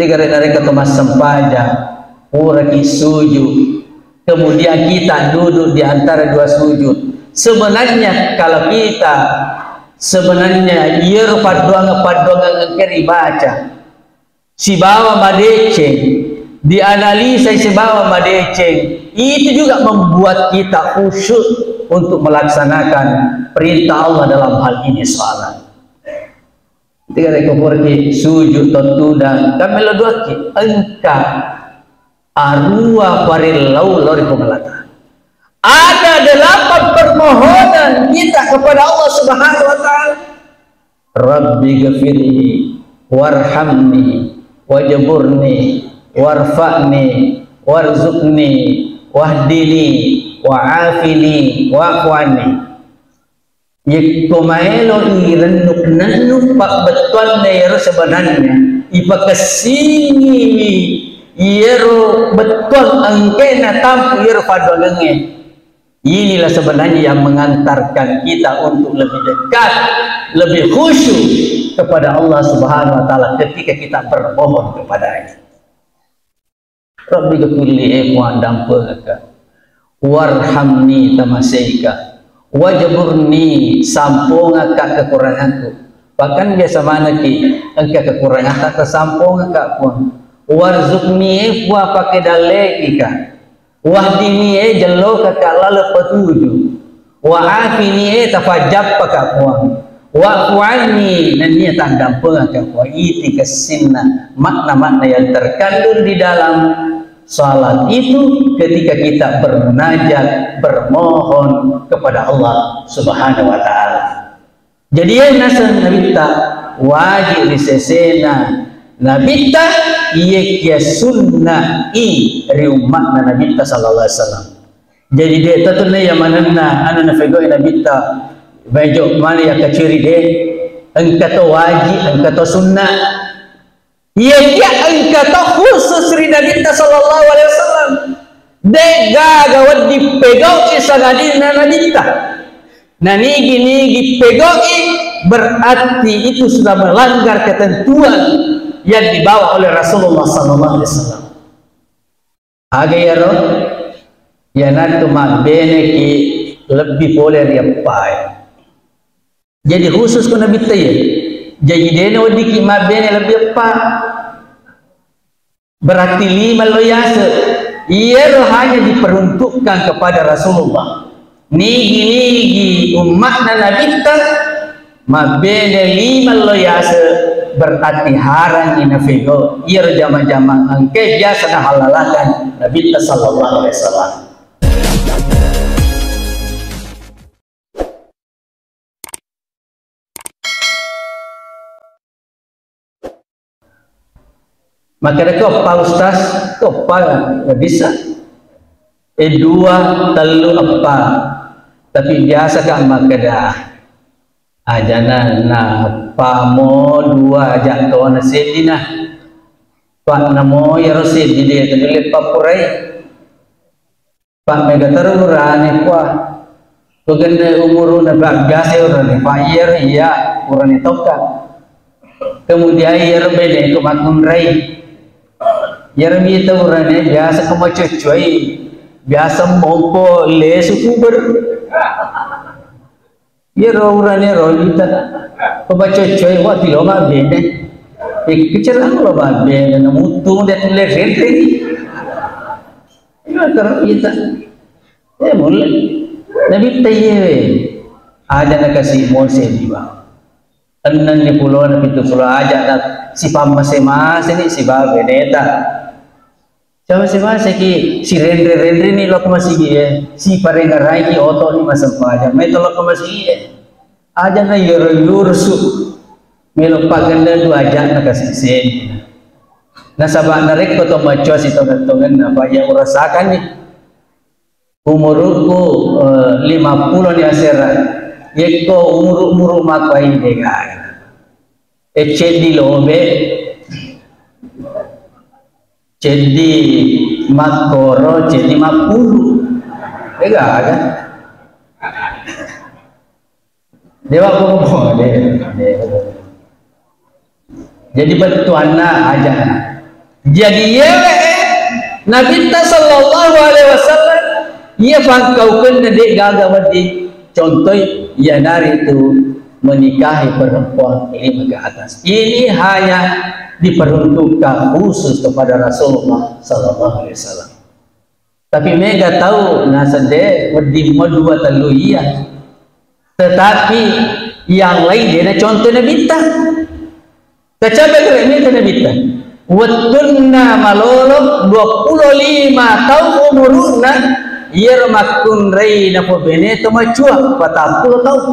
tiga dari kata masam paja orang sujud kemudian kita duduk di antara dua sujud sebenarnya kalau kita sebenarnya ia paduang paduang ngeri baca. Si bawa madeceng dianalisa si bawa madeceng itu juga membuat kita khusyuk untuk melaksanakan perintah Allah dalam hal ini salat Tiga rekor pergi sujud kami dua ki engka arua parilau lori pemelata. Ada delapan permohonan kita kepada Allah Subhanahu wa taala. Rabbi ghafirli warhamni wajburni warfa'ni warzuqni wahdini wa'afini wa'afwani Yikumaelo irenuk nanuk pak betul nero sebenarnya. Ipa ke sini yero betul angkena tampu yero padolenge inilah sebenarnya yang mengantarkan kita untuk lebih dekat lebih khusyuk kepada Allah subhanahu wa ta'ala ketika kita bermohon kepadanya Rabbi kepilih emu dampa warhamni tamaseika wajburni sampung akak kekuranganku. Bahkan biasa mana ki engkau kekurangan tak tersampung akak pun. Warzukni wa pakai dalek ika wahdini e jelo kakak lalu petuju. Wa afini e tafajab pakak puan. Wa kuani dan ni tandang pengakak puan. Iti kesinna makna-makna yang terkandung di dalam Salat itu ketika kita bermunajat, bermohon kepada Allah Subhanahu wa taala. Jadi ya nasa nabita wajib disesena nabita iya kia sunnah i riumak na nabita sallallahu alaihi wasallam. Jadi dia yang mana na anu na fego nabita bejo mana ya kaciri dia engkau wajib engkau sunnah Ya angkata khusus Rina Dinta sallallahu alaihi wasallam. Dega gawat dipegoki sanadina nadita. Nanigi nigi pegoki berarti itu sudah melanggar ketentuan yang dibawa oleh Rasulullah sallallahu alaihi wasallam. Agayaro ya nanti bene ki lebih boleh dia pai. Jadi khusus kena bitaya jadi dene wadi ki bene lebih apa berarti lima loyase ia hanya diperuntukkan kepada Rasulullah. Nigi nigi umat dan nabi kita bene lima loyase berarti harang ina fego ia jama-jama angke biasa halalakan nabi sallallahu alaihi wasallam maka ada kau apa ustaz? Kau nggak bisa. Eh dua telu apa? Tapi biasa kan maka dah. Ajana na pamo dua nasib dina pak namo ya rasid di dia. Terlihat papurai pak mega terurani kuah Paganda umur na biasa orang ni, pak iya. Iya orang ni toka. Kemudian iya beda itu makun rai, Yermi tawrane biasa kamachochoy biasa mompo lesu kuber Yero urane rolita kamachochoy wa tilo ma bene ek kecerang lo ba bene na mutu de tule rente Ino taro ita Eh mulle Nabi tayyewe ada na kasi mon se diba Annan ni pulau na pitu pulau. Aja na si pamasema ni si ba beneta Sama si masa ki si rendre rendre ni lo masih ye si parenga rai ki oto ni masam paja me to lo masih ye aja na yor yursu melo paganda du aja na kasih sen na sabah na rek ko to macho si to gantongan na pa ya urasakan ni umurku uh, lima puluh ni asera yeko umur umur makwai dega ecedi lobe jadi makoro jadi makulu enggak ada. Dewa bobo jadi betuana aja. Jadi ya Nabi sallallahu alaihi wasallam ia fangkaukan dek gaga wadi contoh ya dari itu menikahi perempuan ini ke atas. Ini hanya diperuntukkan khusus kepada Rasulullah sallallahu alaihi wasallam. Tapi mereka tahu nasa de wadi dua telu iya tetapi yang lain dia contoh Nabi Kecapai kerana Nabi Wattunna malolo 25 tahun umuruna yer makun rei na po bene to macua patapulo tahun.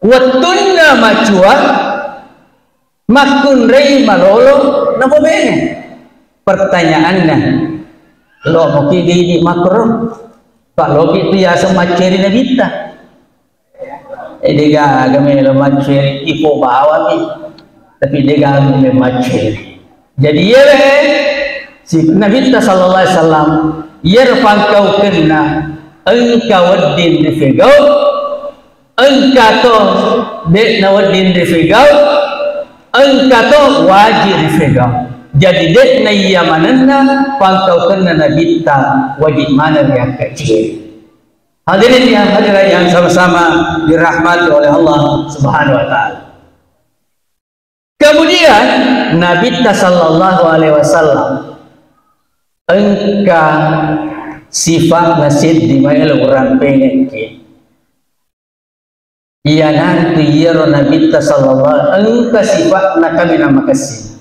Wattunna macua makun rei malolo na po bene pertanyaannya lo kidi di makro? Pak lo itu ya sama ceri na bita ediga game lo maceri ipo bawa ni. Tapi dia game maceri. Jadi ya si Nabi sallallahu alaihi wasallam yarfan kau kena engkau wadin di figau engkau to dek na wadin di figau engkau wajib di figau jadi dek na iya mananna pangkau kena Nabi ta wajib mana yang kecil Hadirin yang hadirin yang sama-sama dirahmati oleh Allah Subhanahu wa taala. Kemudian Nabi sallallahu alaihi wasallam engka sifat nasib di mana orang pengen ke Iya nanti ya Nabi sallallahu engka sifat nak kami nama kasih.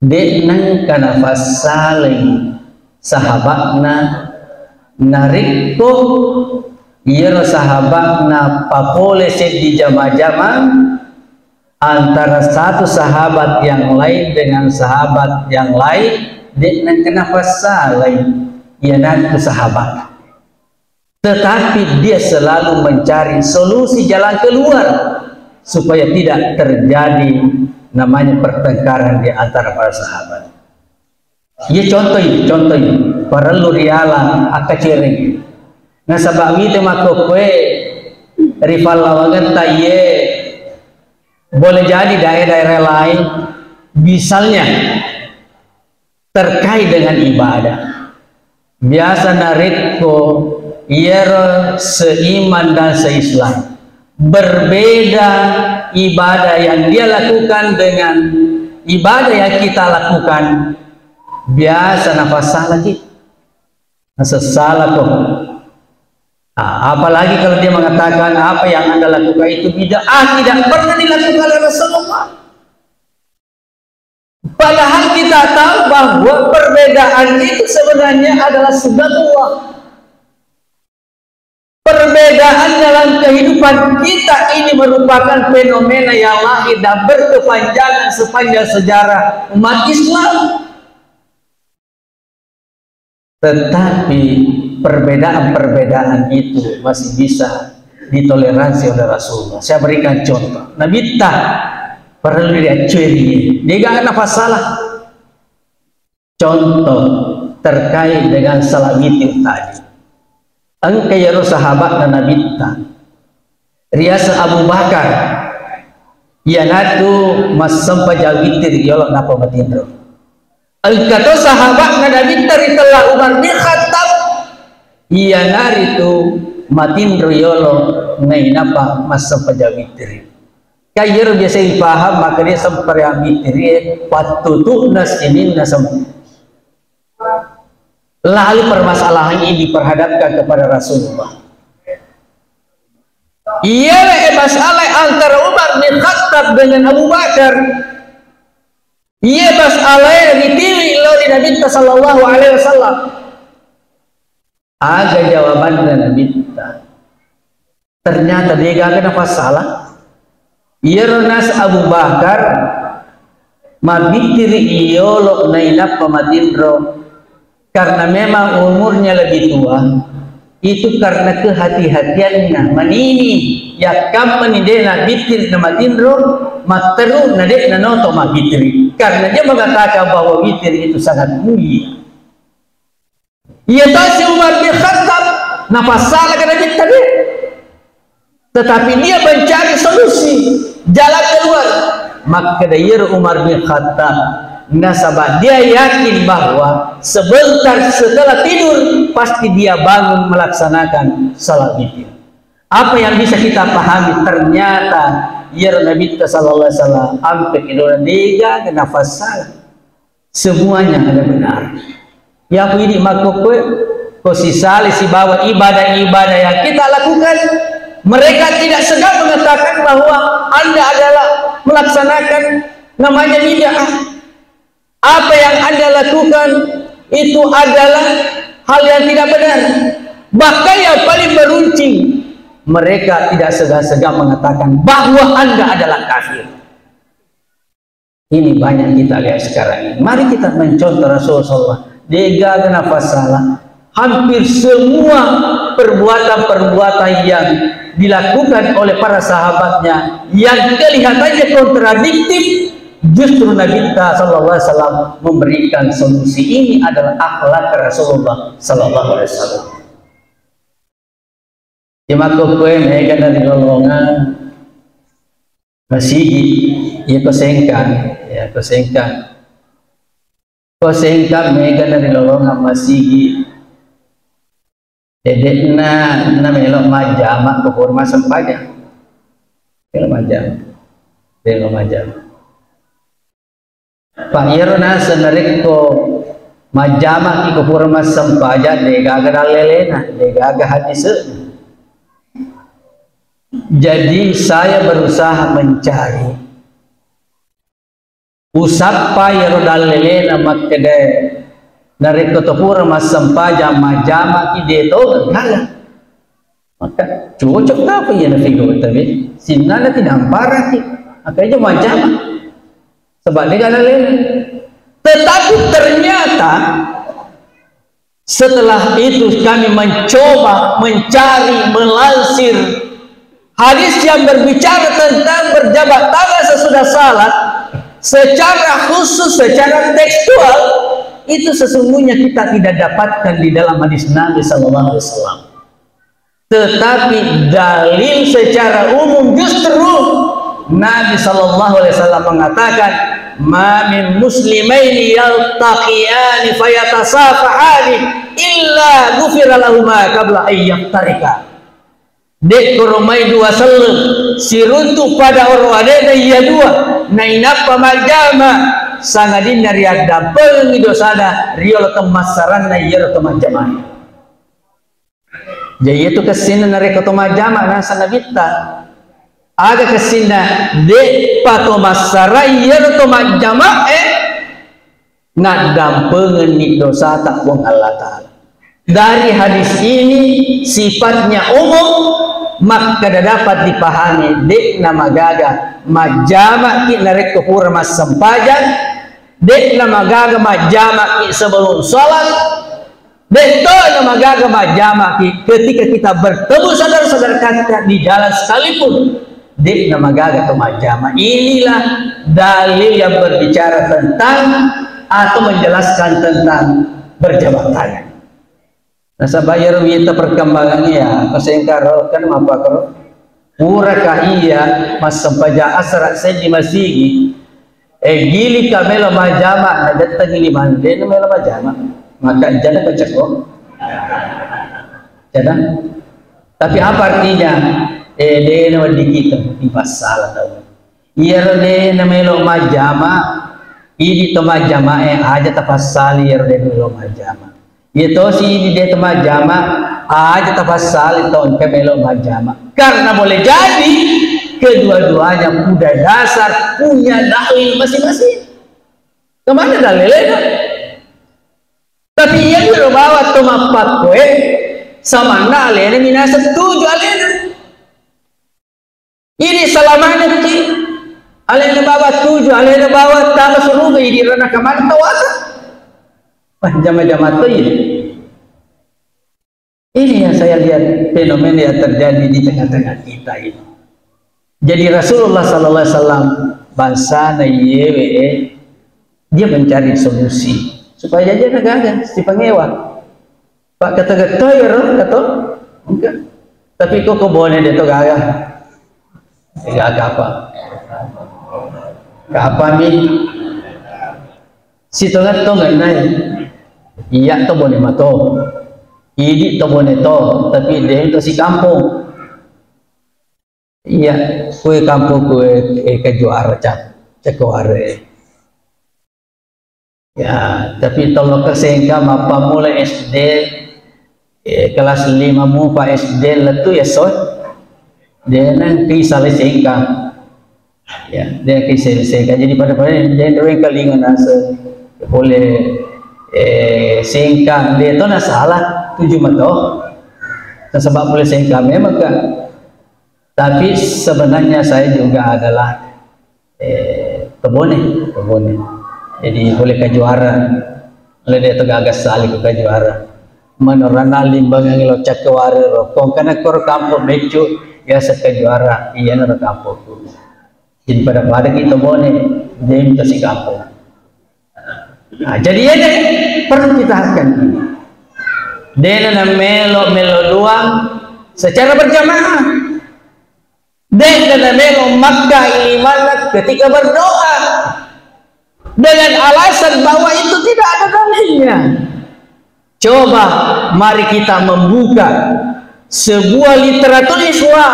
Dek nang kana fasalin sahabatna narikto iya sahabatna papole di jama-jama? Antara satu sahabat yang lain dengan sahabat yang lain dia kenapa salah ia nanti sahabat tetapi dia selalu mencari solusi jalan keluar supaya tidak terjadi namanya pertengkaran di antara para sahabat. Ya contoh ini contoh ini. Perlu riala akaciring nah sabab itu maka kue rival lawangan taye boleh jadi daerah-daerah lain misalnya terkait dengan ibadah. Biasa narikko ia seiman dan seislam berbeda ibadah yang dia lakukan dengan ibadah yang kita lakukan biasa nafas salah gitu salah kok Nah, apalagi kalau dia mengatakan apa yang anda lakukan itu tidak ah tidak pernah dilakukan oleh Rasulullah. Padahal kita tahu bahwa perbedaan itu sebenarnya adalah sebabullah. Perbedaan dalam kehidupan kita ini merupakan fenomena yang lahir dan berkepanjangan sepanjang sejarah umat Islam. Tetapi perbedaan-perbedaan itu masih bisa ditoleransi oleh Rasulullah. Saya berikan contoh. Nabi tak perlu lihat curi. Dia gak ada masalah. Contoh terkait dengan salat witir tadi. Engkau ya sahabat dan Nabi tak. Riasa Abu Bakar. Ya natu mas sampai jauh witir ya Allah napa matindro. Engkau sahabat dan Nabi telah Umar bin Khattab iya nari tu matin royolo ngai napa masa pajawitri kayer biasa paham maka dia sampai amitri patutu nas ini nasam lalu permasalahan ini diperhadapkan kepada Rasulullah iya masalah antara Umar bin Khattab dengan Abu Bakar iya masalah yang dipilih oleh Nabi Sallallahu Alaihi Wasallam ada jawaban dan minta. Ternyata dia gak kena masalah. Yernas Abu Bakar mabitiri iyolok nailap pamatindro karena memang umurnya lebih tua itu karena kehati-hatiannya. Ya kampani de na bitir na matindro materu na de na noto mabitiri karena dia mengatakan bahwa bitir itu sangat mulia. Ia si Umar bin Khattab? Nafas salah kena tadi. Tetapi dia mencari solusi. Jalan keluar. Maka dia Umar bin Khattab nasabah dia yakin bahwa sebentar setelah tidur pasti dia bangun melaksanakan salat witir. Apa yang bisa kita pahami ternyata ya Nabi sallallahu alaihi wasallam nafas salah. Semuanya ada benar. Ya ini makukwe ko si bawa ibadah-ibadah yang kita lakukan mereka tidak segan mengatakan bahwa Anda adalah melaksanakan namanya bid'ah. Apa yang Anda lakukan itu adalah hal yang tidak benar. Bahkan yang paling beruncing, mereka tidak segan-segan mengatakan bahwa Anda adalah kafir. Ini banyak kita lihat sekarang ini. Mari kita mencontoh Rasulullah. Dega nafas salah. Hampir semua perbuatan-perbuatan yang dilakukan oleh para sahabatnya yang kelihatannya kontradiktif Justru Nabi kita Sallallahu Alaihi Wasallam memberikan solusi ini adalah akhlak Rasulullah Sallallahu Alaihi Wasallam. Jemaah kue mereka dari golongan. Masih ya kesengkan ya kesengkan kesengkan mereka dari golongan masih dedekna na melok majama kehormat sempaja melok majama melok Pangirna senarikko majama ki kupurma sampaja degaga dalelena degaga hadis jadi saya berusaha mencari. Usappa yaro dalelena makkede narikko topurma sampaja majama ki deto gaga maka cocok apa ya nafigo tapi sinna tidak parah ki akhirnya majama sebab negara lain. Tetapi ternyata setelah itu kami mencoba mencari melansir hadis yang berbicara tentang berjabat tangan sesudah salat secara khusus secara tekstual itu sesungguhnya kita tidak dapatkan di dalam hadis Nabi Sallallahu Alaihi Wasallam. Tetapi dalil secara umum justru Nabi Sallallahu Alaihi Wasallam mengatakan ma min muslimaini yaltaqiyani fayatasafahani illa ghufira lahuma qabla ay yaftarika. Dek koromai dua sallam siruntu pada orang ada iya dua nainapa majama sangadin dari ada pengido sana riol temasaran na iya teman jamaah jadi itu ke sini nari ketemu jamaah nasa nabita aga kasina de pato masaraya to majamae na dampengen ni dosa tak buang Allah Ta'ala. Dari hadis ini sifatnya umum maka dapat dipahami dek nama gaga. Majama ki narek kepura mas sempajan dek nama gaga majama ki sebelum sholat dek to nama gaga majama ketika kita bertemu saudara-saudara kita di jalan sekalipun dik na magaga tumajama. Inilah dalil yang berbicara tentang atau menjelaskan tentang berjabat tangan. Nah, sabayar wita perkembangannya ya, kasengkaro kan apa karo? Pura iya mas sempaja asra seji masigi. Eh gili kamelo majama, nah datang gili mande melo majama. Maka jana keceko. Jana. Tapi apa artinya? E na waddi kita di pasala tahu iyar na melo majama idi to majama e aja tapassali iyar de melo majama. Itu si ini dia to majama aja tapassali to ke melo majama. Karena boleh jadi kedua-duanya punya dasar punya dalil masing-masing. Ke mana dalilnya? Tapi yang berbawa to mapat kowe sama na alena minasa setuju alena ini selamanya ki. Alena bawa tujuh, alena bawa tanah suruh ini rana kamar tawasa. Wah jama-jama ini. Ini yang saya lihat fenomena yang terjadi di tengah-tengah kita ini. Jadi Rasulullah Sallallahu Alaihi Wasallam bangsa na yewe dia mencari solusi supaya dia negara si pengewa. Pak kata kata ya kata enggak. Tapi kok boleh dia tuh gagah Enggak apa. Enggak apa nih? si tongat to ngai iya to bone mato idi to bone to tapi dia itu si kampung. Iya kue kampung kue eh kejuara cap cekoare ya tapi tolong kesengka apa mulai SD eh, kelas lima mu pak SD letu ya so nang kisah sengka ya dia kisah jadi pada pada dia doang kalingan asa boleh eh, singkang dia itu nak salah tujuh mato sebab boleh singkang memang kan tapi sebenarnya saya juga adalah eh, kebone kebone jadi boleh ke juara. Oleh dia tegagas sali ke juara. Menorana limbang yang lo cak kewara rokong karena kor kampung becu ya kampung jadi pada pada kita bone dia minta si kampung Nah, jadi ini perlu kita akan ini. Na melo melo luang secara berjamaah. Na melo Makkah imanat ketika berdoa dengan alasan bahwa itu tidak ada dalilnya. Coba mari kita membuka sebuah literatur Islam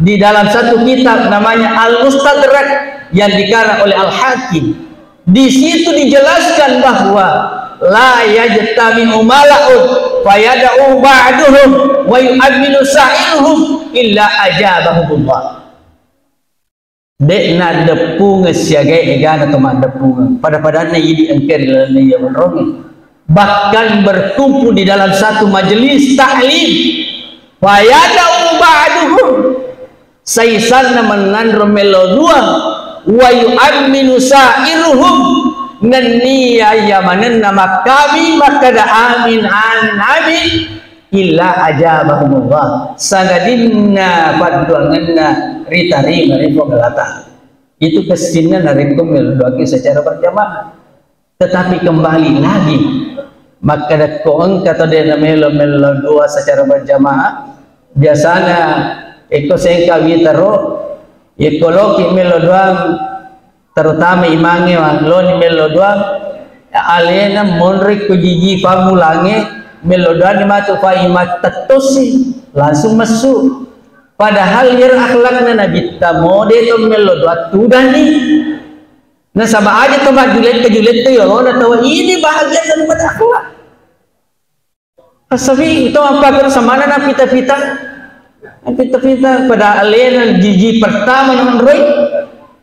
di dalam satu kitab namanya Al-Mustadrak yang dikarang oleh Al-Hakim. Di situ dijelaskan bahwa la yajtami'u mala'un fayada'u ba'duhum wa yu'minu sa'iruhum illa ajabahumullah. Dek na depunga siaga egana teman depunga pada padanya ini engker lani yang merongi bahkan berkumpul di dalam satu majelis ta'lim fayada'u ba'duhum saisan menandro melodua. Wa yu'minu sa'iruhum. Nanniya ya nama kami maka da amin amin amin. Illa ajabahumullah. Sagadinna paduanganna ritari maripo galata. Itu kesinian narikum meldoaki secara berjamaah. Tetapi kembali lagi maka da koeng kata dia melo dua secara berjamaah biasanya eko sengka witaro ekologi melodwang terutama imange loni melodwang alena monrik kujiji pamulange melodwang di matu fa imat tetosi langsung masuk padahal yer akhlaknya nabi tamode to melodwang tudani nah sama aja tempat julet ke julet tuh ya Allah tahu ini bahagia daripada akhlak Asafi itu apa sama na pita-pita? Pita-pita pada alena jiji pertama dengan roy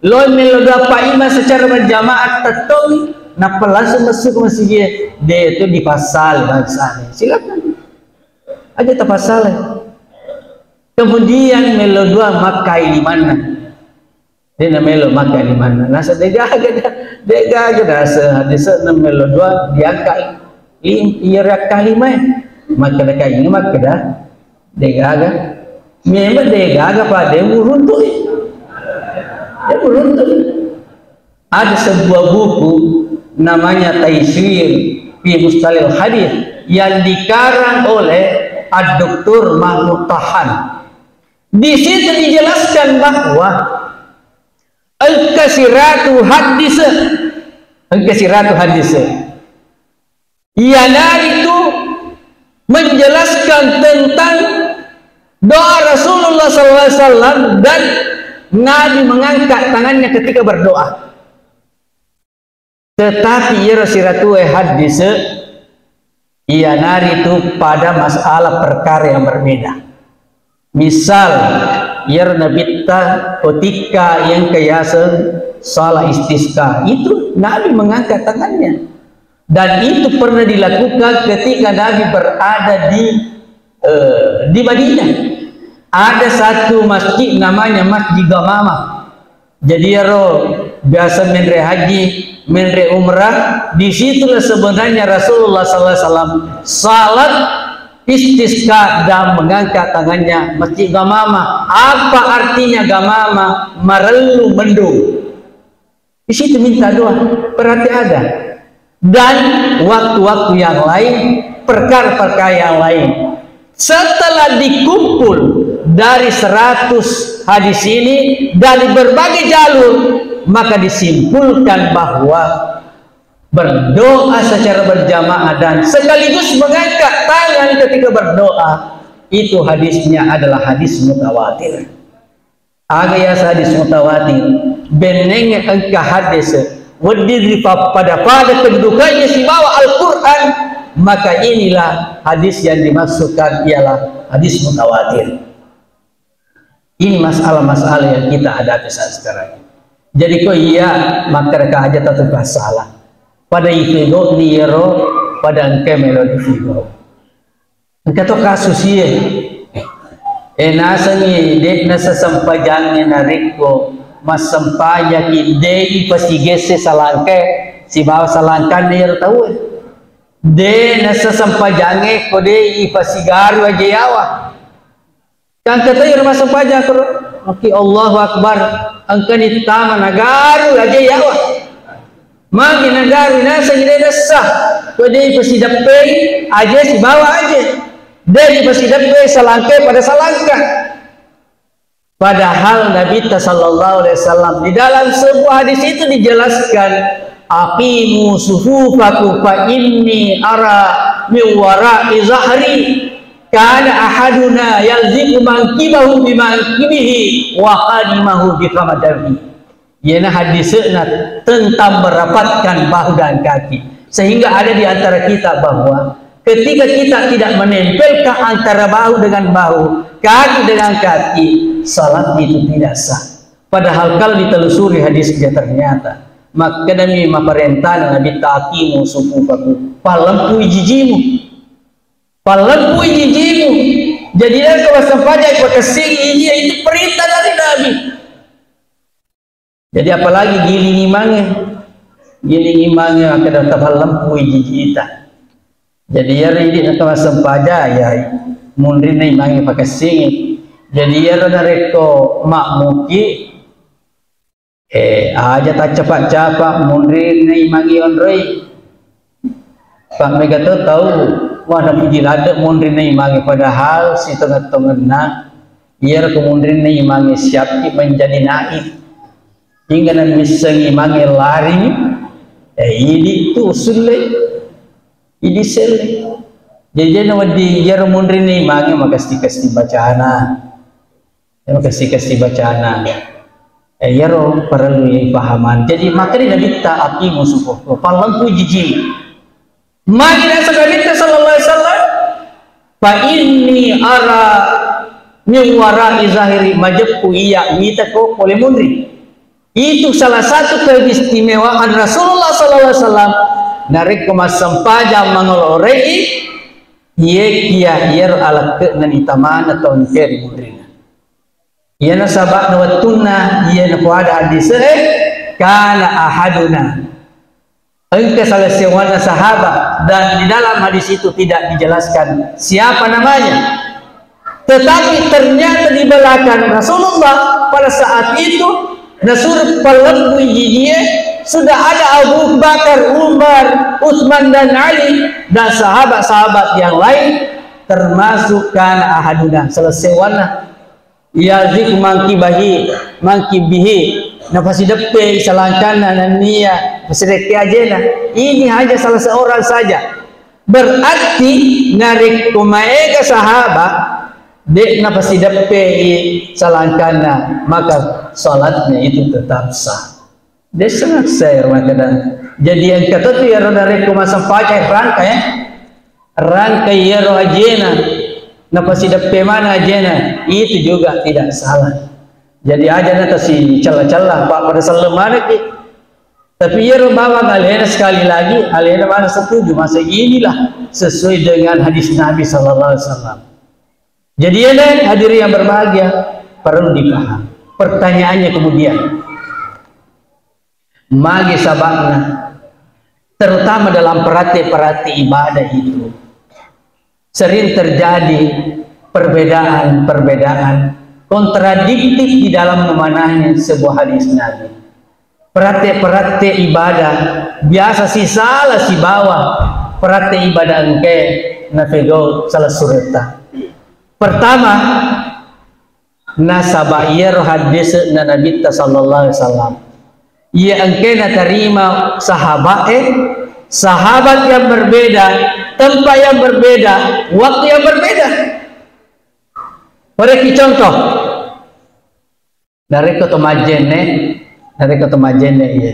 Loy meloda paima secara berjamaah tetong na langsung masuk masjid dia. Itu di pasal bangsa silakan. Aja tak pasal kemudian meloda makai di mana? Dia nama melo makai di mana? Nasa dega gada dega gada sa desa na meloda diangkat iya kalimah memang dia gagal pada dia meruntuh dia meruntuh ada sebuah buku namanya Taisir fi Mustalil Hadis yang dikarang oleh Ad-Doktor Mahmud Tahan. Di situ dijelaskan bahwa Al-Kasiratu Hadis. Al-Kasiratu Hadis. Ialah itu menjelaskan tentang doa Rasulullah SAW dan Nabi mengangkat tangannya ketika berdoa. Tetapi ya Rasulullah hadis ia nari itu pada masalah perkara yang berbeda. Misal ya Nabi ketika yang kiasan salah istisqa itu Nabi mengangkat tangannya dan itu pernah dilakukan ketika Nabi berada di uh, di Madinah ada satu masjid namanya Masjid Gamama. Jadi ya biasa menre haji, menre umrah, di situlah sebenarnya Rasulullah SAW salat istisqa dan mengangkat tangannya Masjid Gamama. Apa artinya Gamama? Marelu mendung. Di situ minta doa, berarti ada. Dan waktu-waktu yang lain, perkara-perkara yang lain. Setelah dikumpul dari 100 hadis ini dari berbagai jalur maka disimpulkan bahwa berdoa secara berjamaah dan sekaligus mengangkat tangan ketika berdoa itu hadisnya adalah hadis mutawatir agaya hadis mutawatir benengnya engka hadis wadiri pada pada kedudukannya si bawa Al-Quran. Maka inilah hadis yang dimasukkan ialah hadis mutawatir. Ini masalah-masalah yang kita hadapi saat sekarang jadi kok iya maka aja tetap salah pada ifigo niro pada engke melodi figo engke to kasus iya eh nasangi dek nasa sampajangnya nariko mas sampaya ki dei pasti gese salangke si bawa salangkan dia tahu de nasa sampajange ko dei pasti garu aja yawa kan kata ya rumah sampaja ko Maki Allahu Akbar angkani tama nagaru aja yawa Magi negari nasa gede nasa. Kau dia pasti dapat aja si bawa aja. Dia pasti dapat salangkai pada salangka. Padahal Nabi Sallallahu Alaihi Wasallam di dalam sebuah hadis itu dijelaskan aqimu sufufaku fa inni ara min wara'i zahri kana ahaduna yalzimu mankibahu bimankibihi wa qadimahu bi qamadami Ia hadisnya tentang merapatkan bahu dan kaki. Sehingga ada di antara kita bahwa ketika kita tidak menempelkan antara bahu dengan bahu, kaki dengan kaki, salat itu tidak sah. Padahal kalau ditelusuri hadisnya ternyata maka demi memerintah Nabi takimu sufufaku palempu jijimu palempu jijimu jadilah kawasan pajak kesing ini itu perintah dari Nabi jadi apalagi giling imange, giling imange akan tetap lempu jijita. Jadi ya ini nak masam paja ya mundri na imange pakai singit. Jadi ya rada reko mak muki. Eh aja tak cepat cepat mundri na imange onroi. Pak Mega tu tahu mana puji lada mundri na imange padahal si tengah-tengah na ia kemundri na imange siap menjadi naib. Hingga nan misangi mangi lari. Eh ini tu sulle ini selle jadi na wadi yar mundri ni mangi makasti kasti bacana ya makasti kasti bacana eh yaro perlu yang pahaman jadi makanya nabi ta api musuh palang jiji magi na sa nabi sallallahu alaihi wasallam. Fa inni ara min wara'i zahiri majabku iya oleh mundri itu salah satu keistimewaan Rasulullah SAW narik kemas sempaja mengolorei. Ye kia yer ala ke nani taman atau nkeri mudrina iya na sabak na watuna iya na kuada hadis eh kana ahaduna. Engke salah sewana sahabat dan di dalam hadis itu tidak dijelaskan siapa namanya. Tetapi ternyata di belakang Rasulullah pada saat itu Nasur pelenggu jijiye sudah ada Abu Bakar, Umar, Utsman dan Ali dan sahabat-sahabat yang lain termasuk kan ahaduna selesai wana yazik mangkibahi mangkibihi nafasi depe selangkana nania sedekah ajena ini hanya salah seorang saja. Berarti narik kumae ke sahabat dek napa si depe salangkana maka salatnya itu tetap sah. Dia sangat saya dan jadi yang kata tu ya roda reku masa pakai rangka ya rangka ya roh ajena napa si depe mana ajena itu juga tidak salah. Jadi aja nanti si celah-celah pak pada salam mana ki? Tapi roh bawa alena sekali lagi alena mana setuju? Masa inilah sesuai dengan hadis Nabi sallallahu alaihi wasallam. Jadi ini hadiri yang berbahagia perlu dipaham. Pertanyaannya kemudian, magi sabakna, terutama dalam perhati-perhati ibadah itu, sering terjadi perbedaan-perbedaan kontradiktif di dalam memanahi sebuah hadis Nabi. Perhati-perhati ibadah biasa si salah si bawah perhati ibadah engke nafego salah sureta Pertama, nasaba yer hadis na Nabi sallallahu alaihi wasallam. ia engkena terima sahabat eh sahabat yang berbeda tempat yang berbeda waktu yang berbeda. Mereka contoh. Dari kota Majene dari kota Majene ya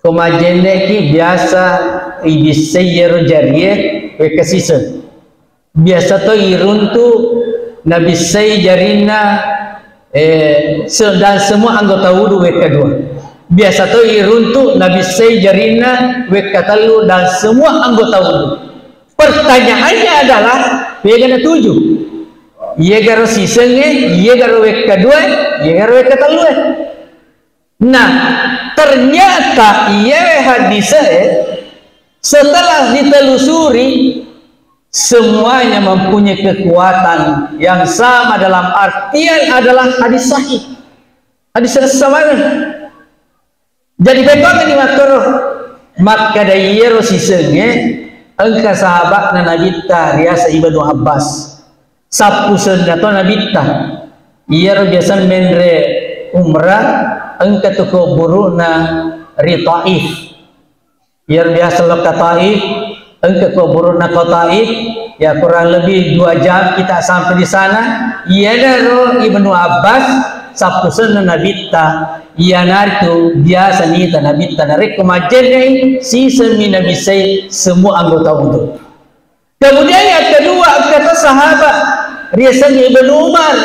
kota Majene ki biasa ibisayir jariye we kasisa biasa to iruntu nabi say jarina eh dan semua anggota wudu we kedua biasa tu iruntu Nabi Say Jarina Wekatalu dan semua anggota wudu. Pertanyaannya adalah bagaimana tujuh? Ia garo sisenge, ia garo wek kedua, ia garo wek ketalu. Nah, ternyata ia hadis setelah ditelusuri semuanya mempunyai kekuatan yang sama dalam artian adalah hadis sahih. Hadis sama jadi bagaimana ni matur. Maka dari yero sisenge engka sahabat na nabita riasa ibnu Abbas. Sapu senda nabita yero biasa mendre umrah engka tuko buru na ri taif. Yero biasa lo taif engka ko buru na ko taif. Ya kurang lebih dua jam kita sampai di sana. Iya daro ibnu Abbas sapu senda nabita Ianartu biasa ni nabi tanarek kemajene si semi nabi say semua anggota wudhu. Kemudian yang kedua kata sahabat riasan Ibnu Umar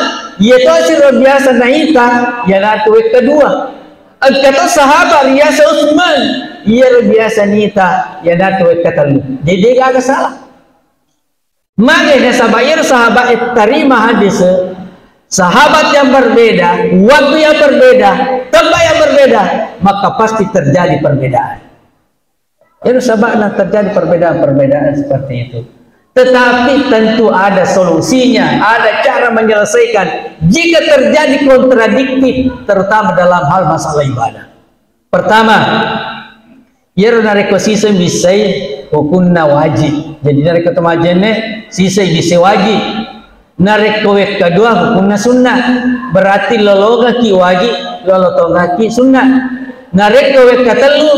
yaitu asir biasa naita yang kedua. Kata sahabat riasa Utsman ia biasa nita Ianartu yang kata. Jadi gak salah. Makanya sahabat sahabat terima hadis sahabat yang berbeda, waktu yang berbeda, tempat yang berbeda, maka pasti terjadi perbedaan. Itu sebabnya terjadi perbedaan-perbedaan seperti itu. Tetapi tentu ada solusinya, ada cara menyelesaikan jika terjadi kontradiktif, terutama dalam hal masalah ibadah. Pertama, Yerna rekosisa bisai hukunna wajib. Jadi dari ketemu jene sisa bisa wajib narek kedua hukumnya sunnah. Berarti lologa ki wajib lolotonga ki sunnah. Narek kowek ketelu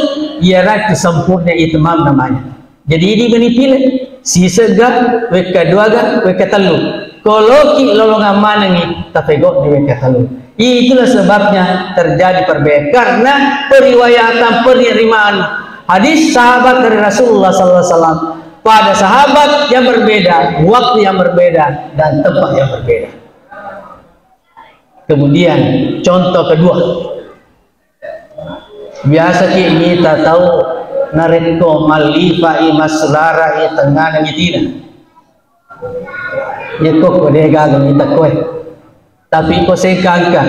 ialah kesempurna itmam namanya. Jadi ini beni pilih. Sisa ga wek kedua ga wek ketelu. Kalau ki lolonga mana ni tapego di wek ketelu. Itulah sebabnya terjadi perbedaan. Karena periwayatan penerimaan hadis sahabat dari Rasulullah sallallahu alaihi wasallam pada sahabat yang berbeda, waktu yang berbeda, dan tempat yang berbeda. Kemudian contoh kedua, biasa kita tahu nareko malifa imaslara i tengah nang itina. Ya kok kode gagal kita kue. Tapi kok saya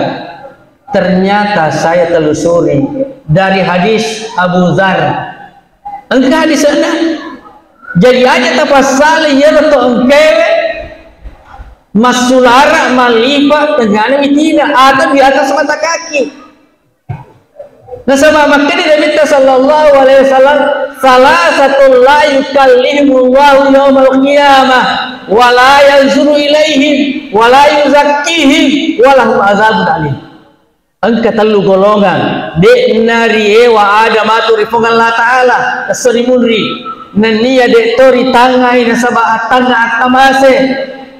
ternyata saya telusuri dari hadis Abu Dhar. Engkau di sana jadi tapasale yero to engkewe masulara malifa tengana mitina ada di atas mata kaki. Nah sama makanya Nabi sallallahu alaihi wasallam salah satu la yukallimu Allahu yaumal qiyamah wa la yanzuru ilaihim wa la yuzakkihim wa lahum azabun telu golongan. Nari ewa ada maturi fongan la ta'ala. Keserimunri nania de tori tangai na saba atanga atamase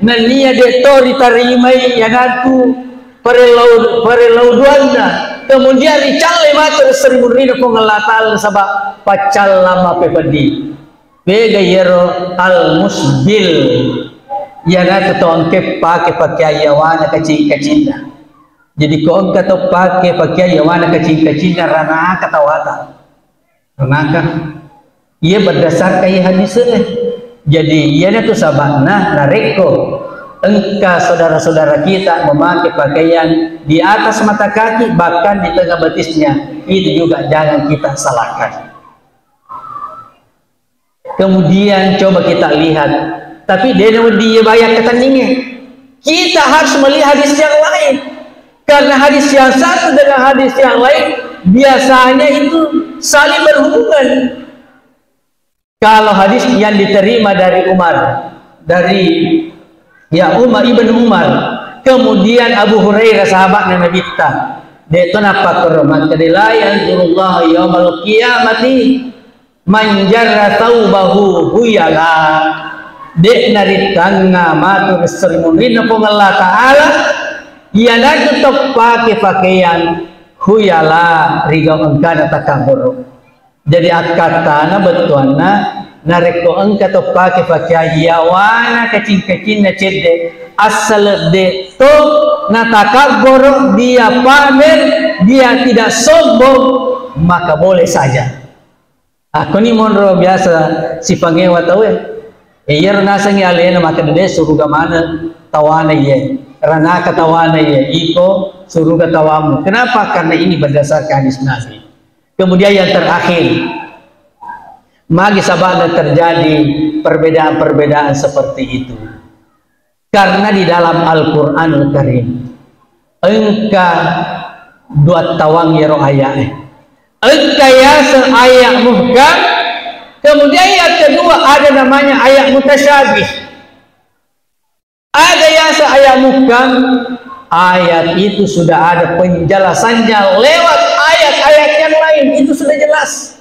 nania de tori tarimai yanatu parelau duanda kemudian dicalle matur seribu rino pengalatal saba pacal lama pepedi. Bega yero al musbil yanatu to angke pake pakai ayawana kacing kacinda jadi kau pake pakai ayawana kacing kacinda rana katawata ranaka ia berdasarkan hadisnya jadi ia itu sabana nareko engkau saudara-saudara kita memakai pakaian di atas mata kaki bahkan di tengah betisnya. Itu juga jangan kita salahkan. Kemudian coba kita lihat. Tapi dia dia bayar ketandingnya kita harus melihat hadis yang lain. Karena hadis yang satu dengan hadis yang lain biasanya itu saling berhubungan kalau hadis yang diterima dari Umar dari ya Umar ibn Umar kemudian Abu Hurairah sahabat Nabi kita de to napa kormat kadila yanzurullah yaumal qiyamati man jarra taubahu huyala. De naritanga matur sermunin po Allah taala? Ia nak tetap pakai pakaian huyala riga engkana takabur jadi akatana betuana nareko engka to pakai pakaian yawana kecing-kecing na cede. Asal de to na takabur dia pamer dia tidak sombong maka boleh saja. Aku ni monro biasa si pangewa tahu ya? Iya nasa ngi alena maka de suruh mana? Tawana ye. Rana katawana ye. Iko suruh katawamu kenapa? Karena ini berdasarkan hadis Nabi kemudian yang terakhir magi sabana terjadi perbedaan-perbedaan seperti itu. Karena di dalam Al-Quranul Karim engka dua tawang yero ayat engka ya ayat muhkam kemudian yang kedua ada namanya ayat mutasyabih. Ada yang ayat muhkam ayat itu sudah ada penjelasannya lewat lain itu sudah jelas.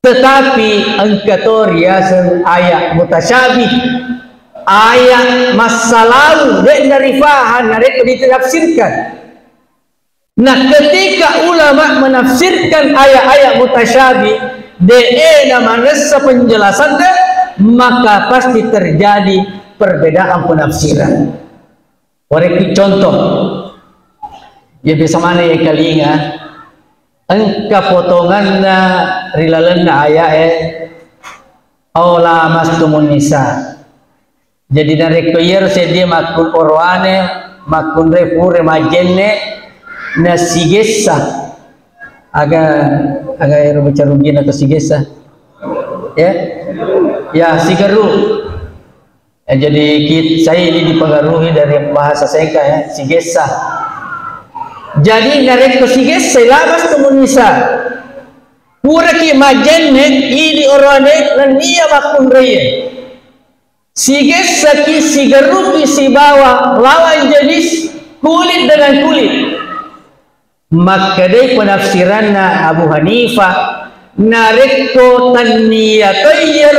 Tetapi engkau riasan ayat mutasyabih. Ayat masa dan dari fahan mereka ditafsirkan. Nah ketika ulama menafsirkan ayat-ayat mutasyabih de nama penjelasan maka pasti terjadi perbedaan penafsiran. Wareki contoh? Ya bisa mana ya kalinga engka potongan na rilalan na ayat eh. Aula mastumun nisa jadi dari koyer dia makun orwane makun refure majenne na sigessa aga aga ero bicarugi na ya? Ya sigaru. Ya, jadi kit, saya ini dipengaruhi dari bahasa Sengka ya sigessa jadi narek ko sigessa labas tumunisa pura ki majenne ini orwane na niya makun reye. Siges saki sigarupi si bawa lawan jenis kulit dengan kulit. Maka penafsiran Abu Hanifah narikko taniyatayir